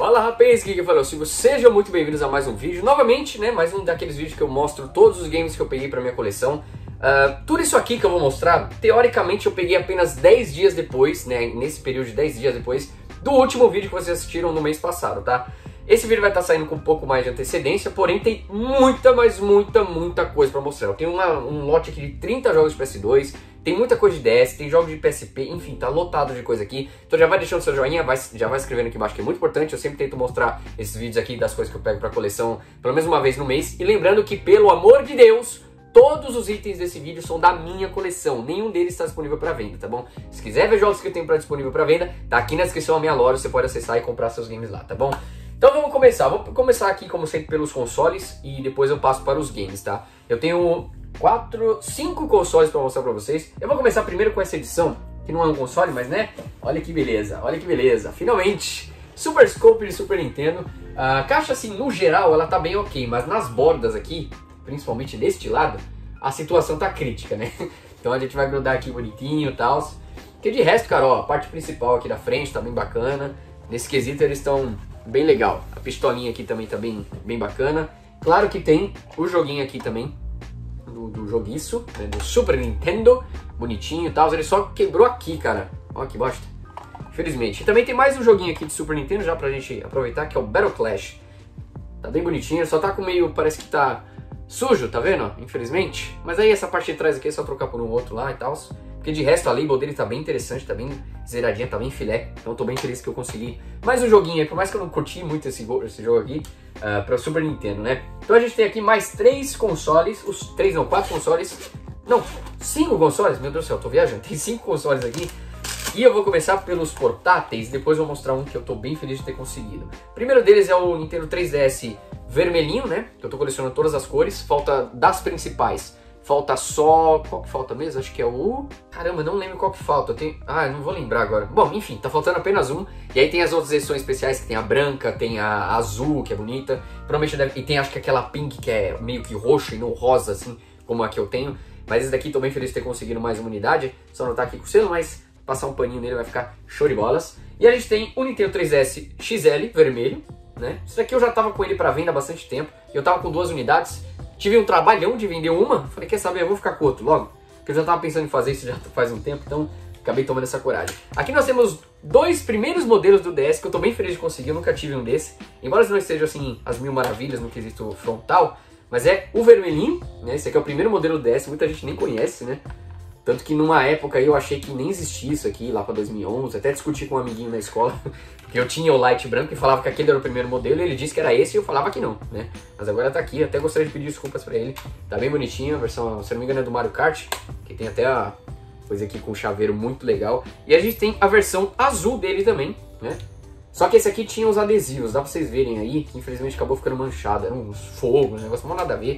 Fala rapaz, que falou Silvio, sejam muito bem-vindos a mais um vídeo, novamente, né, mais um daqueles vídeos que eu mostro todos os games que eu peguei pra minha coleção. Uh, tudo isso aqui que eu vou mostrar, teoricamente eu peguei apenas 10 dias depois, né, nesse período de 10 dias depois do último vídeo que vocês assistiram no mês passado, tá? Esse vídeo vai estar saindo com um pouco mais de antecedência, porém tem muita, mas muita, muita coisa pra mostrar. Eu tenho uma, um lote aqui de 30 jogos de PS2, tem muita coisa de DS, tem jogos de PSP, enfim, tá lotado de coisa aqui. Então já vai deixando seu joinha, vai, já vai escrevendo aqui embaixo que é muito importante. Eu sempre tento mostrar esses vídeos aqui das coisas que eu pego pra coleção pelo menos uma vez no mês. E lembrando que, pelo amor de Deus, Todos os itens desse vídeo são da minha coleção, nenhum deles está disponível para venda, tá bom? Se quiser ver jogos que eu tenho para disponível para venda, tá aqui na descrição a minha loja, você pode acessar e comprar seus games lá, tá bom? Então vamos começar, vou começar aqui como sempre pelos consoles e depois eu passo para os games, tá? Eu tenho quatro, cinco consoles para mostrar para vocês. Eu vou começar primeiro com essa edição, que não é um console, mas né? Olha que beleza, olha que beleza. Finalmente, Super Scope de Super Nintendo. A caixa assim, no geral, ela tá bem ok, mas nas bordas aqui, principalmente deste lado, a situação tá crítica, né? Então a gente vai grudar aqui bonitinho e tal. Que de resto, cara, ó, a parte principal aqui da frente tá bem bacana. Nesse quesito eles estão bem legal. A pistolinha aqui também tá bem, bem bacana. Claro que tem o joguinho aqui também, do, do joguiço, né, do Super Nintendo, bonitinho e tal. Ele só quebrou aqui, cara. Ó que bosta. Infelizmente. E também tem mais um joguinho aqui de Super Nintendo já pra gente aproveitar, que é o Battle Clash. Tá bem bonitinho, só tá com meio, parece que tá sujo, tá vendo? Infelizmente. Mas aí essa parte de trás aqui é só trocar por um outro lá e tal. Porque de resto a label dele tá bem interessante, tá bem zeradinha, tá bem filé. Então tô bem feliz que eu consegui mais um joguinho aí, por mais que eu não curti muito esse, esse jogo aqui, uh, pra Super Nintendo, né? Então a gente tem aqui mais três consoles, os três não, quatro consoles. Não, cinco consoles, meu Deus do céu, tô viajando. Tem cinco consoles aqui. E eu vou começar pelos portáteis, depois eu vou mostrar um que eu tô bem feliz de ter conseguido. O primeiro deles é o Nintendo 3DS vermelhinho, né? Que eu tô colecionando todas as cores. Falta das principais Falta só. Qual que falta mesmo? Acho que é o. Caramba, não lembro qual que falta. Tenho... Ah, não vou lembrar agora. Bom, enfim, tá faltando apenas um. E aí tem as outras edições especiais, que tem a branca, tem a azul, que é bonita. Provavelmente deve... E tem acho que aquela pink, que é meio que roxo e não rosa, assim, como a que eu tenho. Mas esse daqui tô bem feliz de ter conseguido mais uma unidade. Só não tá aqui com o selo, mas passar um paninho nele vai ficar show de bolas. E a gente tem o Nintendo 3DS XL vermelho, né? Isso daqui eu já tava com ele para venda há bastante tempo. Eu tava com duas unidades. Tive um trabalhão de vender uma, falei, quer saber, eu vou ficar com outro logo. Porque eu já estava pensando em fazer isso já faz um tempo, então acabei tomando essa coragem. Aqui nós temos dois primeiros modelos do DS que eu estou bem feliz de conseguir, eu nunca tive um desse. Embora não estejam assim as mil maravilhas no quesito frontal, mas é o vermelhinho, né? Esse aqui é o primeiro modelo do DS, muita gente nem conhece, né? Tanto que numa época eu achei que nem existia isso aqui, lá para 2011, até discuti com um amiguinho na escola, porque eu tinha o light branco e falava que aquele era o primeiro modelo, e ele disse que era esse e eu falava que não, né? Mas agora tá aqui, até gostaria de pedir desculpas para ele. Tá bem bonitinho, a versão, se não me engano, é do Mario Kart, que tem até a coisa aqui com chaveiro muito legal. E a gente tem a versão azul dele também, né? Só que esse aqui tinha os adesivos, dá pra vocês verem aí, que infelizmente acabou ficando manchado, era uns fogo, um negócio não nada a ver.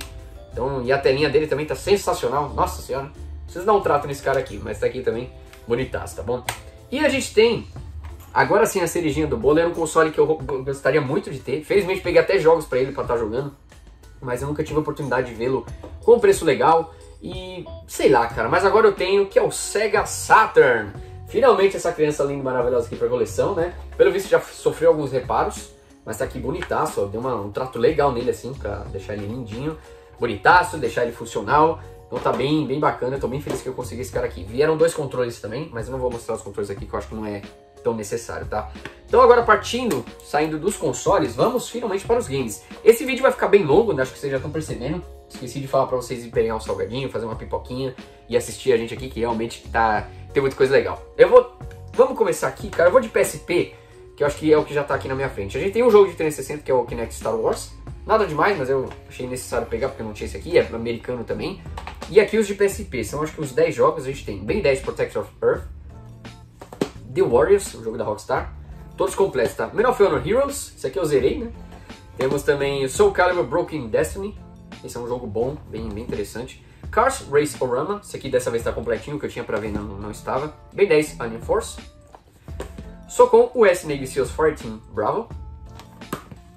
Então, e a telinha dele também tá sensacional, nossa senhora. Vocês não tratam nesse cara aqui, mas tá aqui também bonitaço, tá bom? E a gente tem, agora sim, a cerejinha do bolo. Era um console que eu gostaria muito de ter. Felizmente peguei até jogos para ele para estar tá jogando. Mas eu nunca tive a oportunidade de vê-lo com preço legal. E sei lá, cara. Mas agora eu tenho, que é o Sega Saturn. Finalmente essa criança linda e maravilhosa aqui pra coleção, né? Pelo visto já sofreu alguns reparos. Mas tá aqui bonitaço, ó. Deu uma, um trato legal nele assim, pra deixar ele lindinho. Bonitaço, deixar ele funcional. Então tá bem, bem bacana, eu tô bem feliz que eu consegui esse cara aqui. Vieram dois controles também, mas eu não vou mostrar os controles aqui que eu acho que não é tão necessário, tá? Então agora partindo, saindo dos consoles, vamos finalmente para os games. Esse vídeo vai ficar bem longo, né? acho que vocês já estão percebendo. Esqueci de falar para vocês pegar um salgadinho, fazer uma pipoquinha e assistir a gente aqui, que realmente tá, tem muita coisa legal. Eu vou, vamos começar aqui, cara, eu vou de PSP, que eu acho que é o que já tá aqui na minha frente. A gente tem um jogo de 360 que é o Kinect Star Wars, Nada demais, mas eu achei necessário pegar porque não tinha esse aqui, é americano também. E aqui os de PSP, são acho que uns 10 jogos, a gente tem Ben 10 Protector of Earth, The Warriors, o jogo da Rockstar, todos completos, tá? Men of Honor Heroes, esse aqui eu zerei, né? Temos também Soul Calibur Broken Destiny, esse é um jogo bom, bem, bem interessante. Cars Race Orama, esse aqui dessa vez está completinho, que eu tinha pra ver não, não estava. Ben 10 Alien Force. Socom US Navy Seals 14 Bravo,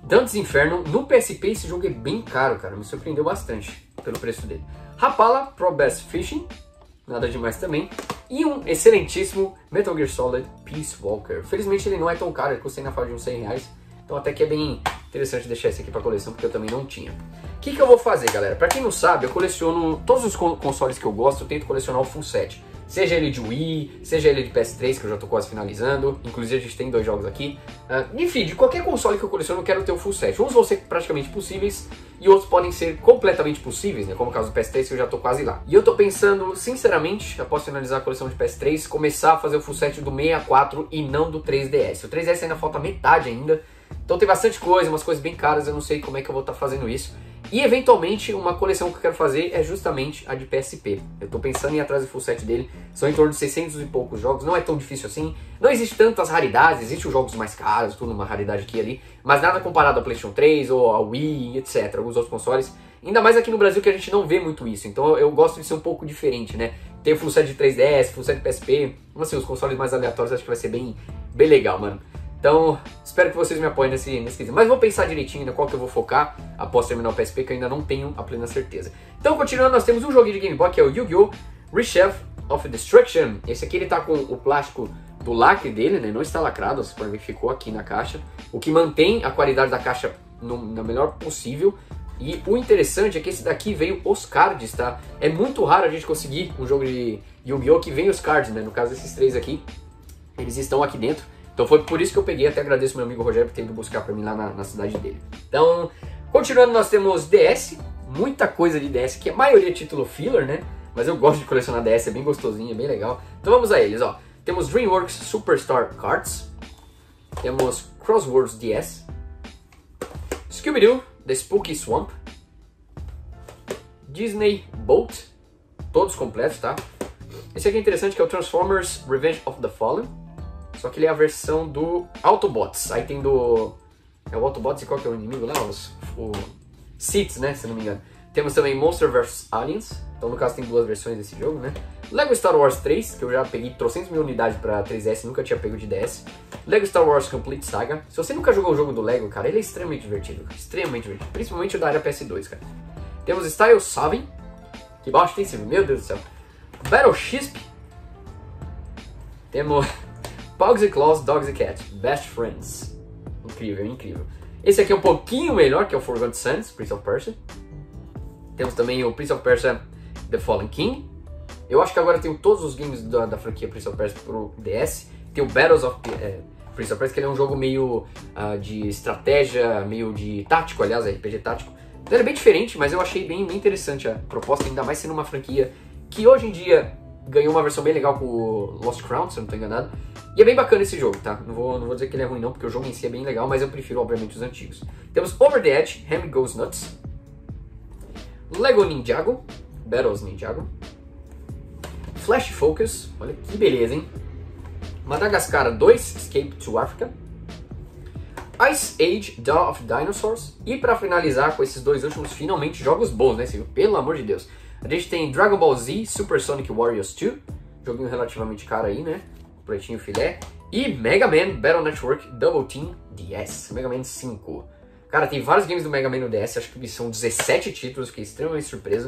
Dantes Inferno, no PSP esse jogo é bem caro, cara, me surpreendeu bastante pelo preço dele. Rapala Pro Best Fishing, nada demais também. E um excelentíssimo Metal Gear Solid Peace Walker. Felizmente ele não é tão caro, ele custa na faixa de uns 100 reais. Então até que é bem interessante deixar esse aqui para coleção, porque eu também não tinha. O que, que eu vou fazer, galera? Para quem não sabe, eu coleciono todos os consoles que eu gosto, eu tento colecionar o full set. Seja ele de Wii, seja ele de PS3, que eu já tô quase finalizando. Inclusive a gente tem dois jogos aqui. Uh, enfim, de qualquer console que eu coleciono, eu quero ter o full set. Uns vão ser praticamente possíveis e outros podem ser completamente possíveis, né? Como o caso do PS3, que eu já tô quase lá. E eu tô pensando, sinceramente, após finalizar a coleção de PS3, começar a fazer o full set do 64 e não do 3DS. O 3DS ainda falta metade ainda. Então tem bastante coisa, umas coisas bem caras, eu não sei como é que eu vou estar tá fazendo isso. E eventualmente uma coleção que eu quero fazer é justamente a de PSP. Eu estou pensando em ir atrás do full set dele, são em torno de 600 e poucos jogos, não é tão difícil assim. Não existe tantas raridades, existem os jogos mais caros, tudo uma raridade aqui e ali, mas nada comparado ao PlayStation 3 ou ao Wii, etc, alguns outros consoles. Ainda mais aqui no Brasil que a gente não vê muito isso, então eu gosto de ser um pouco diferente, né? Ter o full set de 3DS, full set de PSP, assim, os consoles mais aleatórios acho que vai ser bem, bem legal, mano. Então, espero que vocês me apoiem nesse, nesse quesito. Mas vou pensar direitinho qual que eu vou focar após terminar o PSP, que eu ainda não tenho a plena certeza. Então, continuando, nós temos um joguinho de Game Boy, que é o Yu-Gi-Oh! Reshelf of Destruction. Esse aqui ele tá com o plástico do lacre dele, né? Não está lacrado, você pode ver que ficou aqui na caixa. O que mantém a qualidade da caixa no, na melhor possível. E o interessante é que esse daqui veio os cards, tá? É muito raro a gente conseguir um jogo de Yu-Gi-Oh! que vem os cards, né? No caso desses três aqui, eles estão aqui dentro. Então foi por isso que eu peguei, até agradeço meu amigo Rogério por ter ido buscar para mim lá na, na, cidade dele. Então, continuando, nós temos DS, muita coisa de DS, que a maioria é título filler, né? Mas eu gosto de colecionar DS, é bem gostosinho, é bem legal. Então vamos a eles, ó. Temos DreamWorks Superstar Cards, temos Crosswords DS, Scooby-Doo The Spooky Swamp, Disney Boat, todos completos, tá? Esse aqui é interessante que é o Transformers Revenge of the Fallen, só que ele é a versão do Autobots. Aí tem do. É o Autobots e qual que é o inimigo lá? Os, o Seeds, né? Se não me engano. Temos também Monster vs Aliens. Então, no caso, tem duas versões desse jogo, né? Lego Star Wars 3, que eu já peguei 300 mil unidades pra 3DS, nunca tinha pego de DS. Lego Star Wars Complete Saga. Se você nunca jogou o jogo do Lego, cara, ele é extremamente divertido. Extremamente divertido. Principalmente o da área PS2, cara. Temos Style 7. Que baixo tem esse, meu Deus do céu. Battleship. Temos Pogs and Claws, Dogs and Cats, Best Friends. Incrível, incrível. Esse aqui é um pouquinho melhor, que é o Forgotten Sands, Prince of Persia. Temos também o Prince of Persia The Fallen King. Eu acho que agora tem todos os games da, da franquia Prince of Persia pro DS. Tem o Battles of é, Prince of Persia, que ele é um jogo meio uh, de estratégia, meio de tático, aliás, RPG tático. Então ele é bem diferente, mas eu achei bem, bem interessante a proposta, ainda mais sendo uma franquia que hoje em dia ganhou uma versão bem legal com o Lost Crown, se eu não estou enganado. E é bem bacana esse jogo, tá? Não vou, não vou dizer que ele é ruim não, porque o jogo em si é bem legal, mas eu prefiro, obviamente, os antigos. Temos Over the Edge, Ham Goes Nuts. Lego Ninjago, Battles Ninjago. Flash Focus, olha que beleza, hein? Madagascar 2, Escape to Africa. Ice Age, Dawn of Dinosaurs. E para finalizar com esses dois últimos, finalmente jogos bons, né, Silvio? Pelo amor de Deus. A gente tem Dragon Ball Z, Super Sonic Warriors 2. Joguinho relativamente caro aí, né? pretinho filé. E Mega Man Battle Network Double Team DS, Mega Man 5. Cara, tem vários games do Mega Man no DS, acho que são 17 títulos, fiquei extremamente surpreso.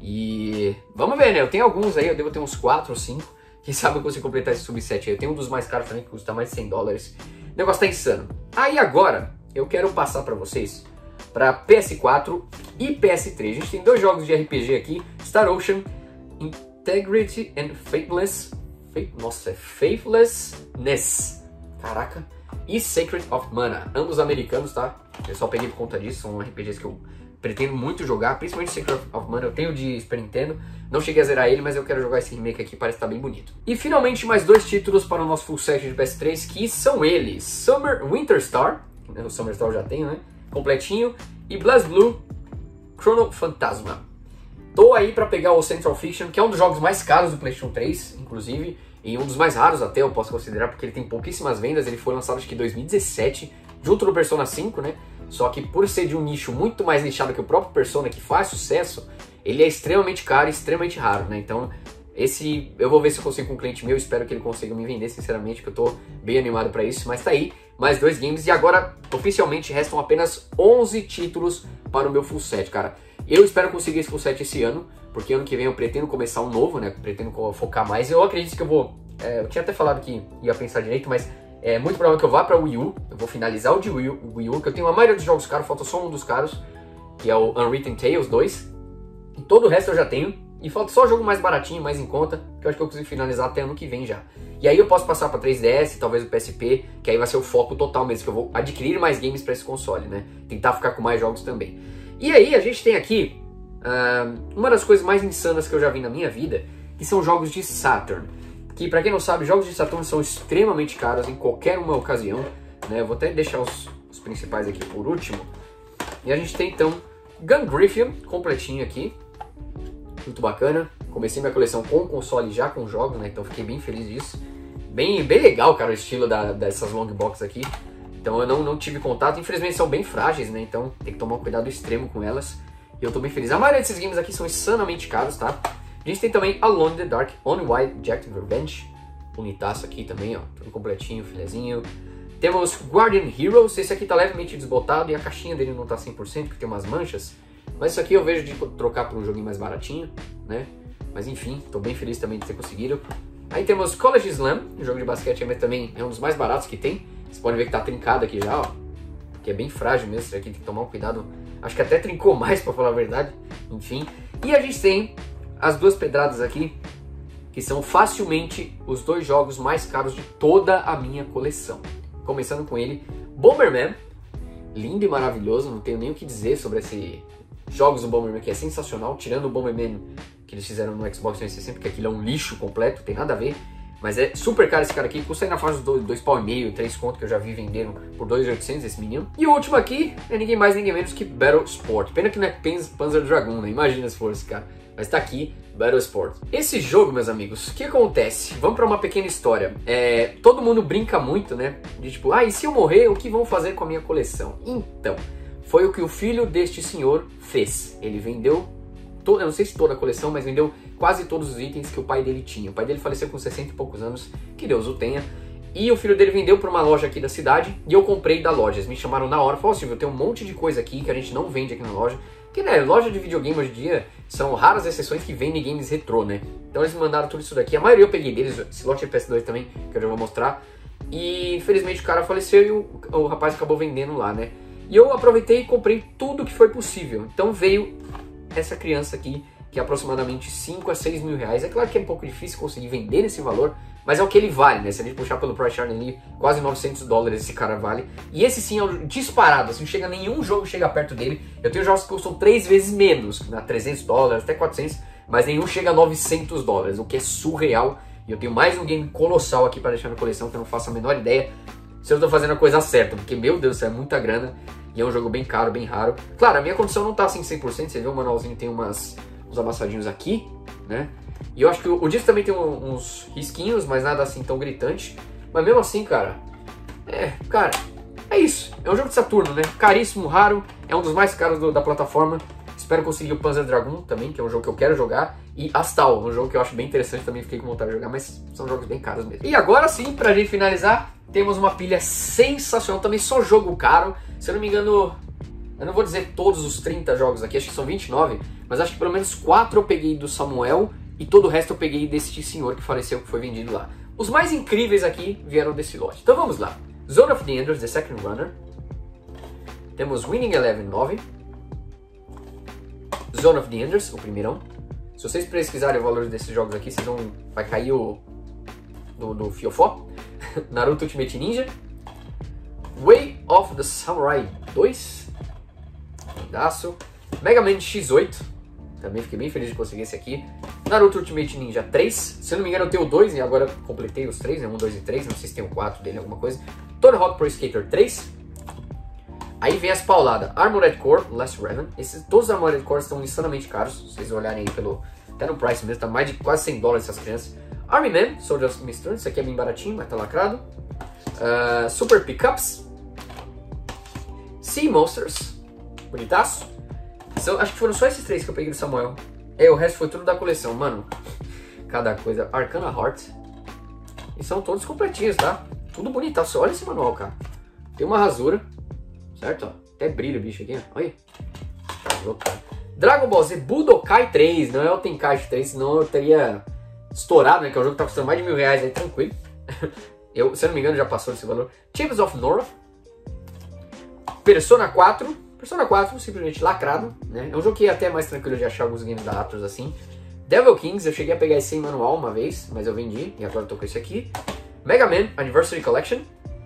E vamos ver, né? Eu tenho alguns aí, eu devo ter uns 4 ou 5. Quem sabe eu consigo completar esse subset aí. Eu tenho um dos mais caros também, que custa mais de 100 dólares. O negócio tá insano. Aí agora, eu quero passar para vocês para PS4 e PS3. A gente tem dois jogos de RPG aqui, Star Ocean, Integrity and Fateless nossa, é Faithlessness. Caraca. E Sacred of Mana. Ambos americanos, tá? Eu só peguei por conta disso. São RPGs que eu pretendo muito jogar. Principalmente Sacred of Mana. Eu tenho de Super Nintendo. Não cheguei a zerar ele, mas eu quero jogar esse remake aqui. Parece estar tá bem bonito. E finalmente mais dois títulos para o nosso full set de PS3. Que são eles. Summer Winter Star. O Summer Star já tenho, né? Completinho. E Blast Blue Chrono Fantasma. Tô aí para pegar o Central Fiction, que é um dos jogos mais caros do PlayStation 3, inclusive, e um dos mais raros até, eu posso considerar, porque ele tem pouquíssimas vendas, ele foi lançado acho que em 2017, junto do Persona 5, né? Só que por ser de um nicho muito mais nichado que o próprio Persona, que faz sucesso, ele é extremamente caro e extremamente raro, né? Então, esse eu vou ver se eu consigo com um cliente meu, espero que ele consiga me vender, sinceramente, que eu tô bem animado para isso, mas tá aí, mais dois games e agora oficialmente restam apenas 11 títulos para o meu full set, cara. Eu espero conseguir esse full set esse ano, porque ano que vem eu pretendo começar um novo, né? Pretendo focar mais. Eu acredito que eu vou. É, eu tinha até falado que ia pensar direito, mas É muito provável que eu vá pra Wii U. Eu vou finalizar o de Wii U, Wii U que eu tenho a maioria dos jogos caros, falta só um dos caros, que é o Unwritten Tales 2. E todo o resto eu já tenho. E falta só jogo mais baratinho, mais em conta, que eu acho que eu consigo finalizar até ano que vem já. E aí eu posso passar para 3DS, talvez o PSP, que aí vai ser o foco total mesmo, que eu vou adquirir mais games para esse console, né? Tentar ficar com mais jogos também. E aí a gente tem aqui uh, uma das coisas mais insanas que eu já vi na minha vida, que são jogos de Saturn. Que para quem não sabe, jogos de Saturn são extremamente caros em qualquer uma ocasião, né? Eu vou até deixar os, os principais aqui por último. E a gente tem então Gun Griffin completinho aqui, muito bacana. Comecei minha coleção com console já com jogos, né? Então fiquei bem feliz disso. Bem, bem legal, cara, o estilo da, dessas long box aqui. Então eu não, não tive contato. Infelizmente são bem frágeis, né? Então tem que tomar um cuidado extremo com elas. E eu tô bem feliz. A maioria desses games aqui são insanamente caros, tá? A gente tem também Alone in the Dark, On White, Jack Revenge. Bonitaço aqui também, ó. Tudo completinho, filezinho. Temos Guardian Heroes. Esse aqui tá levemente desbotado e a caixinha dele não tá 100% porque tem umas manchas. Mas isso aqui eu vejo de trocar por um joguinho mais baratinho, né? Mas enfim, tô bem feliz também de ter conseguido. Aí temos College Slam, um jogo de basquete também é um dos mais baratos que tem. Vocês podem ver que tá trincado aqui já, ó. Que é bem frágil mesmo, isso aqui tem que tomar um cuidado. Acho que até trincou mais, para falar a verdade. Enfim. E a gente tem as duas pedradas aqui, que são facilmente os dois jogos mais caros de toda a minha coleção. Começando com ele, Bomberman. Lindo e maravilhoso, não tenho nem o que dizer sobre esse, jogos do Bomberman que é sensacional, tirando o Bomberman que eles fizeram no Xbox 360, porque aquilo é um lixo completo, tem nada a ver. Mas é super caro esse cara aqui, custa aí na fase dos 2 pau e meio, 3 conto que eu já vi vendendo por 2.800 esse menino. E o último aqui é ninguém mais, ninguém menos que Battle Sport. Pena que não é Panzer Dragon, né? Imagina se fosse, cara. Mas tá aqui, Battle Sport. Esse jogo, meus amigos, o que acontece? Vamos para uma pequena história. É, todo mundo brinca muito, né? De tipo, ah, e se eu morrer, o que vão fazer com a minha coleção? Então, foi o que o filho deste senhor fez. Ele vendeu, todo, eu não sei se toda a coleção, mas vendeu quase todos os itens que o pai dele tinha. O pai dele faleceu com 60 e poucos anos, que Deus o tenha. E o filho dele vendeu para uma loja aqui da cidade e eu comprei da loja. Eles me chamaram na hora, falaram, Silvio, tem um monte de coisa aqui que a gente não vende aqui na loja. Que né, loja de videogame hoje em dia são raras exceções que vendem games retrô, né? Então eles me mandaram tudo isso daqui. A maioria eu peguei deles, esse lote de PS2 também, que eu já vou mostrar. E infelizmente o cara faleceu e o, o rapaz acabou vendendo lá, né? E eu aproveitei e comprei tudo que foi possível. Então veio essa criança aqui, que é aproximadamente 5 a 6 mil reais. É claro que é um pouco difícil conseguir vender nesse valor, mas é o que ele vale, né? Se a gente puxar pelo price chart ali, quase 900 dólares esse cara vale. E esse sim é um disparado, assim, chega nenhum jogo chega perto dele. Eu tenho jogos que custam 3 vezes menos, na 300 dólares, até 400, mas nenhum chega a 900 dólares, o que é surreal. E eu tenho mais um game colossal aqui para deixar na coleção que eu não faço a menor ideia se eu estou fazendo a coisa certa, porque meu Deus, isso é muita grana. E é um jogo bem caro, bem raro. Claro, a minha condição não tá assim 100%, você vê o manualzinho tem umas, uns amassadinhos aqui, né? E eu acho que o, o disco também tem uns risquinhos, mas nada assim tão gritante. Mas mesmo assim, cara, é, cara, é isso. É um jogo de Saturno, né? Caríssimo, raro, é um dos mais caros do, da plataforma. Espero conseguir o Panzer Dragon também, que é um jogo que eu quero jogar. E Astal, um jogo que eu acho bem interessante, também fiquei com vontade de jogar, mas são jogos bem caros mesmo. E agora sim, pra gente finalizar, temos uma pilha sensacional, também só jogo caro. Se eu não me engano, eu não vou dizer todos os 30 jogos aqui, acho que são 29, mas acho que pelo menos 4 eu peguei do Samuel e todo o resto eu peguei deste senhor que faleceu, que foi vendido lá. Os mais incríveis aqui vieram desse lote. Então vamos lá. Zone of the Enders, The Second Runner. Temos Winning Eleven 9. Zone of the Enders, o primeirão. Se vocês pesquisarem o valor desses jogos aqui, vocês vão... vai cair o... do, do fiofó. Naruto Ultimate Ninja, Way of the Samurai 2, Lindaço, Mega Man X8, também fiquei bem feliz de conseguir esse aqui, Naruto Ultimate Ninja 3, se não me engano eu tenho dois e agora completei os três, né? 1, 2 e 3, não sei se tem o 4 dele, alguma coisa, Tony Hawk Pro Skater 3, aí vem as pauladas, Armored Core, Last Revan, esses, todos os Armored Core estão insanamente caros, se vocês olharem aí pelo, até no price mesmo, tá mais de quase 100 dólares essas crianças, Army Man, Soldier of Mistral, isso aqui é bem baratinho, mas tá lacrado. Uh, Super Pickups. Sea Monsters, bonitaço. São, acho que foram só esses três que eu peguei do Samuel. É, o resto foi tudo da coleção, mano. Cada coisa. Arcana Heart. E são todos completinhos, tá? Tudo bonitaço. Olha esse manual, cara. Tem uma rasura, certo? Até brilha o bicho aqui, ó. Olha. Dragon Ball Z Budokai 3, não é o Tenkaichi 3, senão eu teria estourado, né? Que é um jogo que tá custando mais de mil reais aí, tranquilo. Eu, se eu não me engano, já passou desse valor. Champions of North. Persona 4. Persona 4, simplesmente lacrado, né? É um jogo que é até mais tranquilo de achar alguns games da Atlus assim. Devil Kings, eu cheguei a pegar esse em manual uma vez, mas eu vendi e agora tô com esse aqui. Mega Man Anniversary Collection.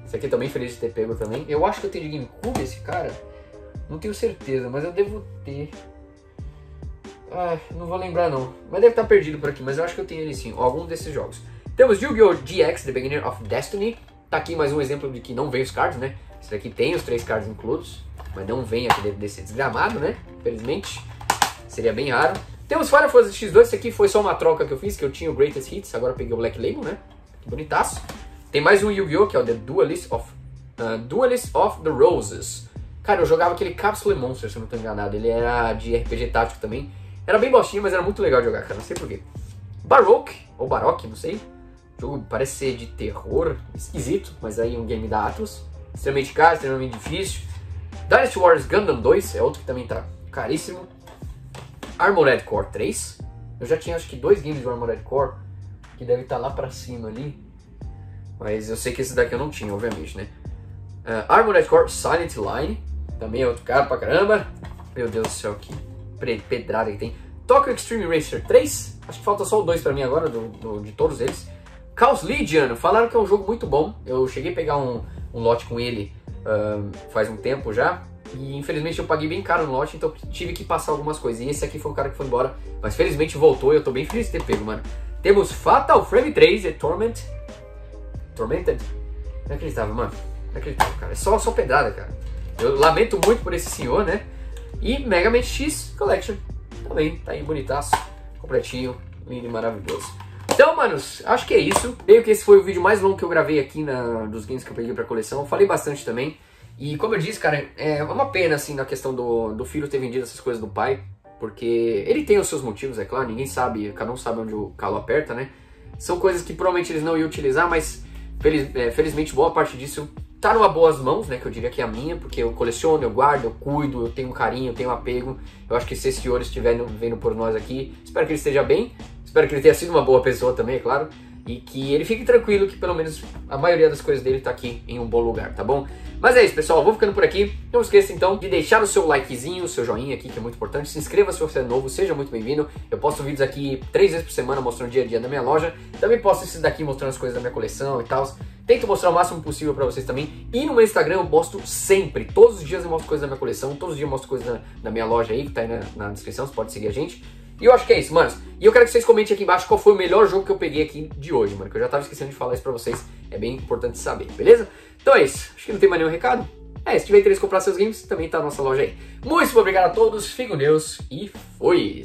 Esse aqui também feliz de ter pego também. Eu acho que eu tenho de GameCube esse cara. Não tenho certeza, mas eu devo ter. Ah, não vou lembrar não. Mas deve estar perdido por aqui, mas eu acho que eu tenho ele sim, algum desses jogos. Temos Yu-Gi-Oh! GX, The Beginner of Destiny. Tá aqui mais um exemplo de que não vem os cards, né? Esse daqui tem os três cards incluídos, mas não vem aqui dentro desse desgramado, né? Infelizmente. Seria bem raro. Temos Final Fantasy X2, esse aqui foi só uma troca que eu fiz, que eu tinha o Greatest Hits, agora peguei o Black Label, né? Que bonitaço. Tem mais um Yu-Gi-Oh! que é o The Duelist of, uh, Duelist of the Roses. Cara, eu jogava aquele Capsule Monster, se eu não estou enganado. Ele era de RPG tático também. Era bem bostinho, mas era muito legal de jogar, cara. Não sei porquê. Baroque, ou Baroque, não sei. O jogo parece ser de terror, esquisito, mas aí um game da Atlus. Extremamente caro, extremamente difícil. Dynasty Wars Gundam 2 é outro que também tá caríssimo. Armored Core 3. Eu já tinha acho que dois games de Armored Core, que deve estar tá lá pra cima ali. Mas eu sei que esse daqui eu não tinha, obviamente, né? Uh, Armored Core Silent Line. Também é outro caro pra caramba. Meu Deus do céu, que pedrada que tem. Tokyo Extreme Racer 3. Acho que falta só o 2 pra mim agora, do, do, de todos eles. Chaos Legion. Falaram que é um jogo muito bom. Eu cheguei a pegar um, um lote com ele uh, faz um tempo já. E infelizmente eu paguei bem caro no lote, então tive que passar algumas coisas. E esse aqui foi o cara que foi embora. Mas felizmente voltou e eu tô bem feliz de ter pego, mano. Temos Fatal Frame 3 e Torment. Tormented? Não acreditava, mano. Não acreditava, cara. É só, só pedrada, cara. Eu lamento muito por esse senhor, né? E Mega Man X Collection também tá aí bonitaço, completinho, lindo e maravilhoso. Então, manos, acho que é isso. Meio que esse foi o vídeo mais longo que eu gravei aqui na, dos games que eu peguei pra coleção. Falei bastante também. E como eu disse, cara, é uma pena, assim, na questão do, do filho ter vendido essas coisas do pai. Porque ele tem os seus motivos, é claro, ninguém sabe, cada um sabe onde o calo aperta, né? São coisas que provavelmente eles não iam utilizar, mas feliz, é, felizmente boa parte disso tá numa boas mãos, né? Que eu diria que é a minha, porque eu coleciono, eu guardo, eu cuido, eu tenho carinho, eu tenho apego. Eu acho que se esse senhor estiver vendo por nós aqui, espero que ele esteja bem, espero que ele tenha sido uma boa pessoa também, é claro. E que ele fique tranquilo que pelo menos a maioria das coisas dele tá aqui em um bom lugar, tá bom? Mas é isso, pessoal. Vou ficando por aqui. Não esqueça, então, de deixar o seu likezinho, o seu joinha aqui, que é muito importante. Se inscreva se você é novo, seja muito bem-vindo. Eu posto vídeos aqui três vezes por semana mostrando o dia a dia da minha loja. Também posto esses daqui mostrando as coisas da minha coleção e tal. Tento mostrar o máximo possível para vocês também. E no meu Instagram eu posto sempre. Todos os dias eu mostro coisas da minha coleção. Todos os dias eu mostro coisas da, da minha loja aí, que tá aí na, na descrição. Você pode seguir a gente. E eu acho que é isso, manos. E eu quero que vocês comentem aqui embaixo qual foi o melhor jogo que eu peguei aqui de hoje, mano. Que eu já tava esquecendo de falar isso pra vocês. É bem importante saber, beleza? Então é isso. Acho que não tem mais nenhum recado. É, se tiver interesse em comprar seus games, também tá na nossa loja aí. Muito obrigado a todos, fiquem com Deus e fui!